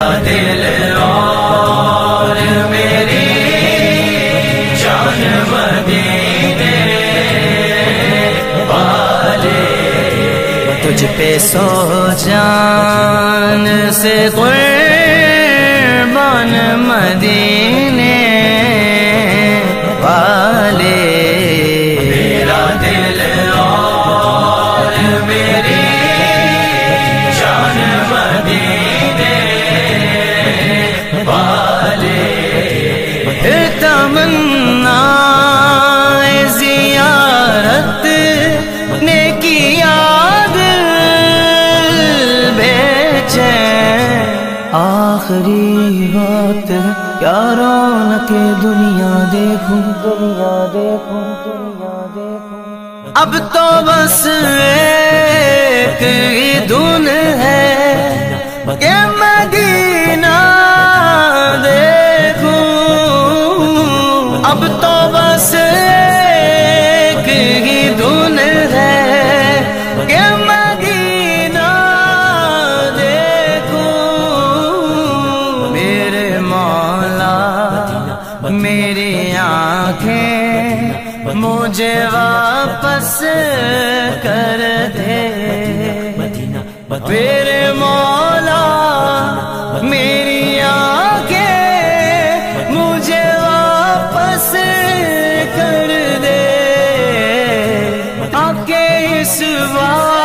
دل اور میری جان مدینے والے تجھ پہ سو جان سے قربان مدینے والے۔ میرا دل اور میری جان مدینے۔ آخری بات کیا رونق دنیا دیکھوں۔ دنیا دیکھوں۔ دنیا دیکھوں۔ اب تو بس ایک ہی دھن ہے کہ مدینہ دیکھوں۔ اب تو بس میری آنکھیں مجھے واپس کر دے۔ میرے مولا، میری آنکھیں مجھے واپس کر دے۔ آپ کے اس بات